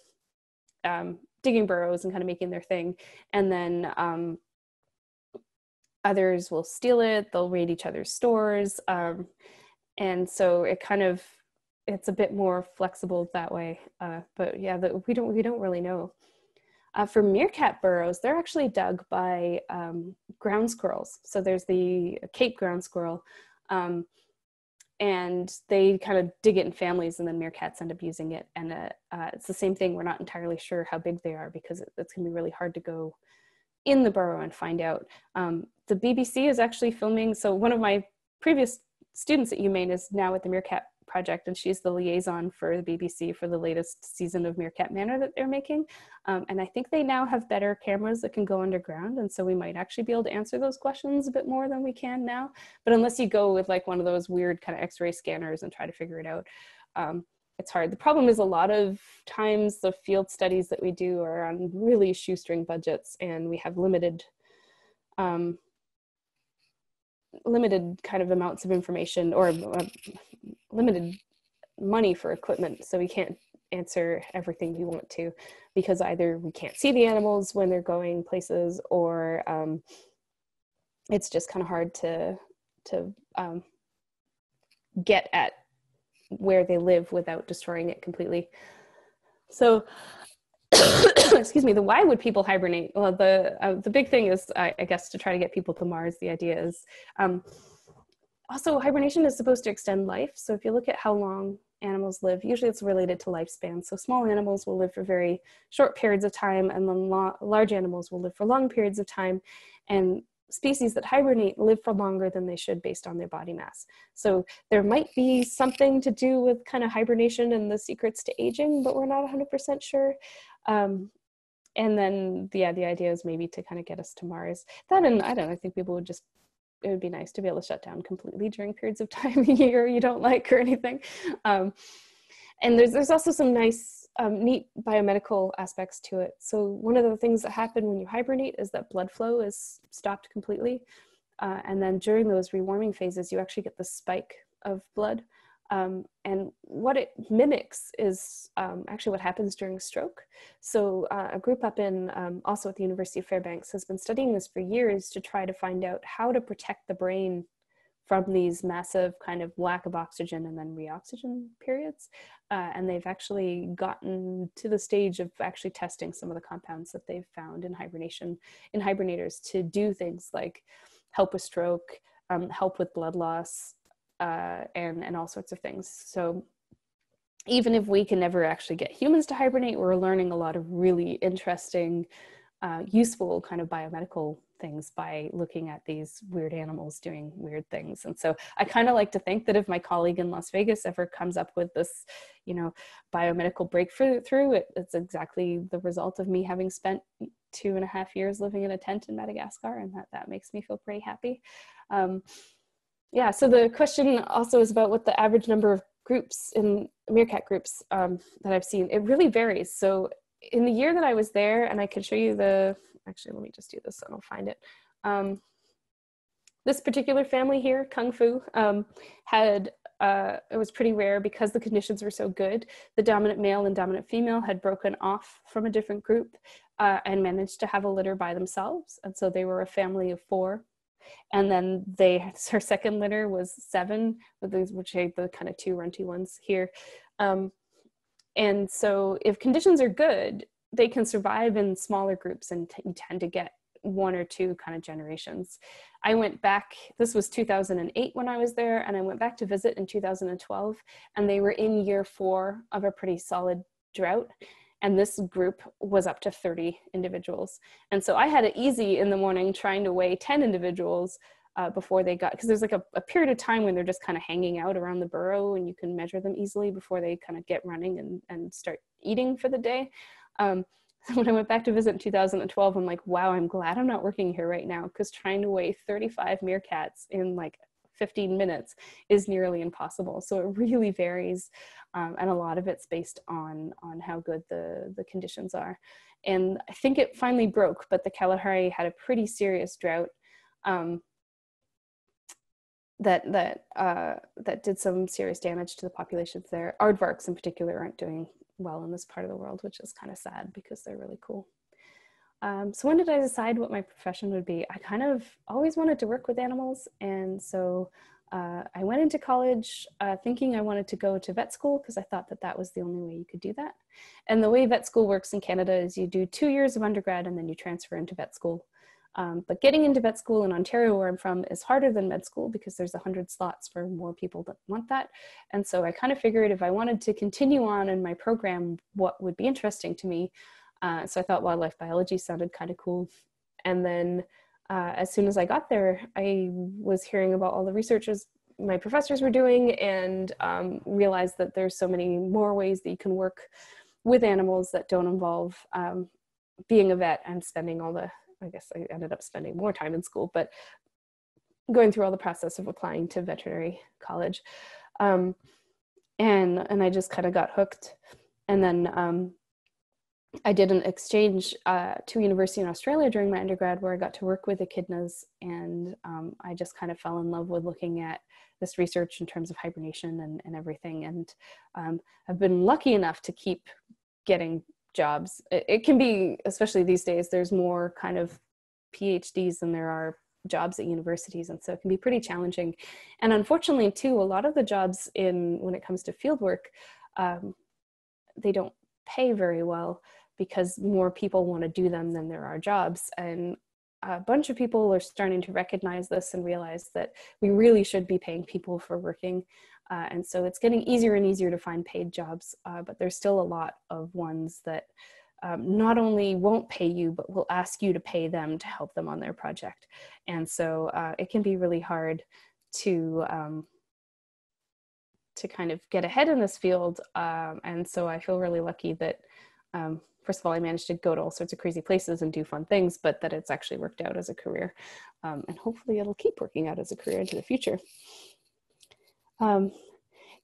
B: um, digging burrows and kind of making their thing. And then um, others will steal it, they'll raid each other's stores. Um, and so it kind of it's a bit more flexible that way. Uh, but yeah, the, we don't we don't really know. Uh, for meerkat burrows, they're actually dug by um, ground squirrels. So there's the Cape ground squirrel, um, and they kind of dig it in families, and then meerkats end up using it. And uh, uh, it's the same thing. We're not entirely sure how big they are because it, it's going to be really hard to go in the burrow and find out. Um, the BBC is actually filming. So one of my previous students at UMaine is now at the Meerkat project and she's the liaison for the BBC for the latest season of Meerkat Manor that they're making. Um, and I think they now have better cameras that can go underground. And so we might actually be able to answer those questions a bit more than we can now. But unless you go with like one of those weird kind of x-ray scanners and try to figure it out, um, it's hard. The problem is a lot of times the field studies that we do are on really shoestring budgets and we have limited um, limited kind of amounts of information or uh, limited money for equipment so we can't answer everything we want to because either we can't see the animals when they're going places or um, it's just kind of hard to to um, get at where they live without destroying it completely. So excuse me the why would people hibernate well the uh, the big thing is I, I, guess to try to get people to mars the idea is um, also hibernation is supposed to extend life so if you look at how long animals live usually it's related to lifespan so small animals will live for very short periods of time and then lo- large animals will live for long periods of time and species that hibernate live for longer than they should based on their body mass. So there might be something to do with kind of hibernation and the secrets to aging, but we're not 100% sure. Um, and then, yeah, the idea is maybe to kind of get us to Mars. That and I don't know, I think people would just, it would be nice to be able to shut down completely during periods of time a year you don't like or anything. Um, and there's, there's also some nice um, neat biomedical aspects to it. So one of the things that happen when you hibernate is that blood flow is stopped completely. Uh, and then during those rewarming phases, you actually get the spike of blood. Um, and what it mimics is um, actually what happens during stroke. So uh, a group up in, um, also at the University of Fairbanks has been studying this for years to try to find out how to protect the brain from these massive kind of lack of oxygen and then reoxygen periods. Uh, and they've actually gotten to the stage of actually testing some of the compounds that they've found in hibernation, in hibernators to do things like help with stroke, um, help with blood loss, uh, and, and all sorts of things. So even if we can never actually get humans to hibernate, we're learning a lot of really interesting, uh, useful kind of biomedical things by looking at these weird animals doing weird things. And so I kind of like to think that if my colleague in Las Vegas ever comes up with this, you know, biomedical breakthrough, it, it's exactly the result of me having spent two and a half years living in a tent in Madagascar, and that that makes me feel pretty happy. Um, yeah. So the question also is about what the average number of groups in meerkat groups um, that I've seen. It really varies. So in the year that I was there, and I can show you the actually, let me just do this and I'll find it. Um, this particular family here, Kung Fu, um, had uh, it was pretty rare because the conditions were so good. The dominant male and dominant female had broken off from a different group uh, and managed to have a litter by themselves, and so they were a family of four. And then they, her second litter was seven, with these, which are the kind of two runty ones here. Um, and so, if conditions are good, they can survive in smaller groups and t- you tend to get one or two kind of generations. I went back, this was 2008 when I was there, and I went back to visit in 2012, and they were in year four of a pretty solid drought. And this group was up to 30 individuals. And so I had it easy in the morning trying to weigh 10 individuals uh, before they got, because there's like a, a period of time when they're just kind of hanging out around the burrow and you can measure them easily before they kind of get running and, and start eating for the day. Um, when I went back to visit in 2012, I'm like, wow, I'm glad I'm not working here right now because trying to weigh 35 meerkats in like 15 minutes is nearly impossible. So it really varies. Um, and a lot of it's based on, on how good the, the conditions are. And I think it finally broke, but the Kalahari had a pretty serious drought. Um, that that uh, that did some serious damage to the populations there. Aardvarks in particular aren't doing well in this part of the world, which is kind of sad because they're really cool. Um, so when did I decide what my profession would be? I kind of always wanted to work with animals, and so uh, I went into college uh, thinking I wanted to go to vet school because I thought that that was the only way you could do that. And the way vet school works in Canada is you do two years of undergrad and then you transfer into vet school. Um, but getting into vet school in Ontario, where I'm from, is harder than med school because there's 100 slots for more people that want that. And so I kind of figured if I wanted to continue on in my program, what would be interesting to me. Uh, so I thought wildlife biology sounded kind of cool. And then uh, as soon as I got there, I was hearing about all the researchers my professors were doing and um, realized that there's so many more ways that you can work with animals that don't involve um, being a vet and spending all the I guess I ended up spending more time in school, but going through all the process of applying to veterinary college. Um, and, and I just kind of got hooked. And then um, I did an exchange uh, to university in Australia during my undergrad where I got to work with echidnas. And um, I just kind of fell in love with looking at this research in terms of hibernation and, and everything. And um, I've been lucky enough to keep getting jobs. It, it can be, especially these days, there's more kind of PhDs than there are jobs at universities and so it can be pretty challenging and unfortunately too a lot of the jobs in when it comes to field work um, they don't pay very well because more people want to do them than there are jobs and a bunch of people are starting to recognize this and realize that we really should be paying people for working uh, and so it's getting easier and easier to find paid jobs, uh, but there's still a lot of ones that um, not only won't pay you, but will ask you to pay them to help them on their project. And so uh, it can be really hard to um, to kind of get ahead in this field. Um, and so I feel really lucky that, um, first of all, I managed to go to all sorts of crazy places and do fun things, but that it's actually worked out as a career. Um, and hopefully it'll keep working out as a career into the future. Um,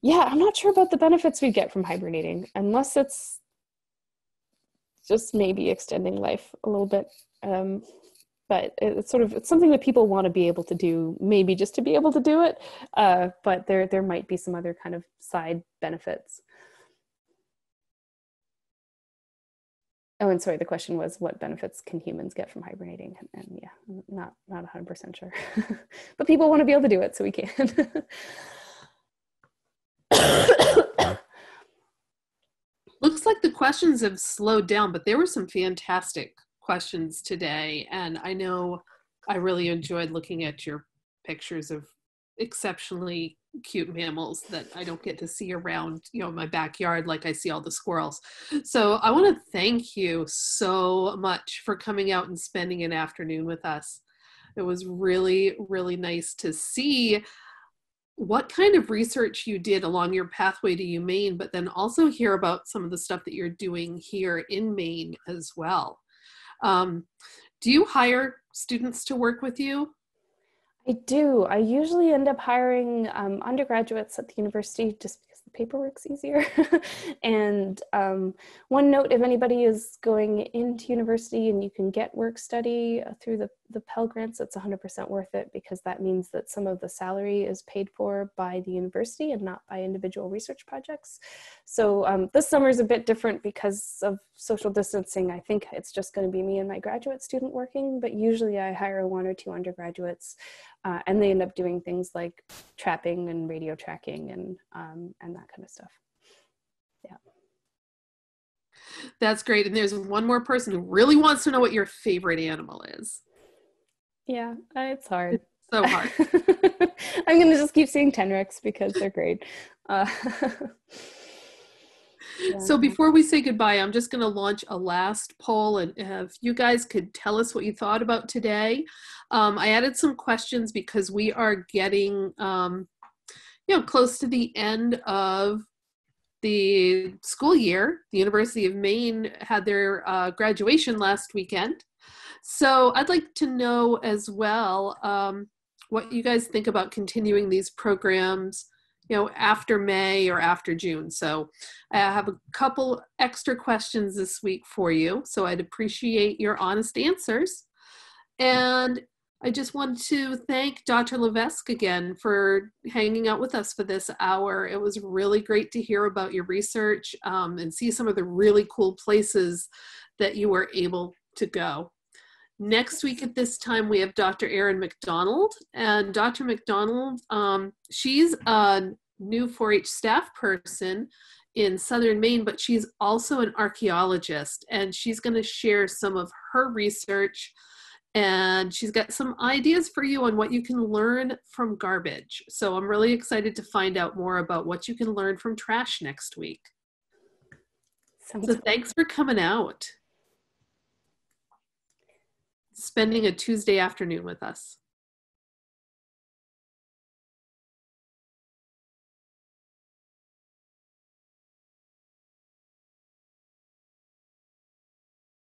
B: yeah, I'm not sure about the benefits we get from hibernating, unless it's just maybe extending life a little bit. But it's sort of it's something that people want to be able to do, maybe just to be able to do it. Uh, but there there might be some other kind of side benefits. Oh, and sorry, the question was what benefits can humans get from hibernating? And, and yeah, not not 100% sure. but people want to be able to do it, so we can.
A: Looks like the questions have slowed down, but there were some fantastic questions today. And I know I really enjoyed looking at your pictures of exceptionally cute mammals that I don't get to see around, you know, my backyard like I see all the squirrels. So I want to thank you so much for coming out and spending an afternoon with us. It was really, really nice to see what kind of research you did along your pathway to UMaine, but then also hear about some of the stuff that you're doing here in Maine as well. Um, do you hire students to work with you?
B: I do. I usually end up hiring um, undergraduates at the university just because the paperwork's easier. and um, one note, if anybody is going into university and you can get work study uh, through the, the Pell Grants, it's 100% worth it because that means that some of the salary is paid for by the university and not by individual research projects. So um, this summer is a bit different because of social distancing. I think it's just going to be me and my graduate student working, but usually I hire one or two undergraduates uh, and they end up doing things like trapping and radio tracking and um, and that kind of stuff. Yeah.
A: That's great. And there's one more person who really wants to know what your favorite animal is.
B: Yeah, it's hard. It's
A: so hard.
B: I'm gonna just keep saying Tenrecs because they're great. Uh,
A: So before we say goodbye, I'm just going to launch a last poll, and if you guys could tell us what you thought about today. Um, I added some questions because we are getting, um, you know, close to the end of the school year. The University of Maine had their uh, graduation last weekend, so I'd like to know as well. Um, what you guys think about continuing these programs, you know, after May or after June. So I have a couple extra questions this week for you. So I'd appreciate your honest answers. And I just want to thank Dr. Levesque again for hanging out with us for this hour. It was really great to hear about your research um, and see some of the really cool places that you were able to go. Next week at this time, we have Dr. Erin McDonald. And Dr. McDonald, um, she's a new 4 H staff person in southern Maine, but she's also an archaeologist. And she's going to share some of her research and she's got some ideas for you on what you can learn from garbage. So I'm really excited to find out more about what you can learn from trash next week.
B: Sounds
A: So thanks for coming out. Spending a Tuesday afternoon with us.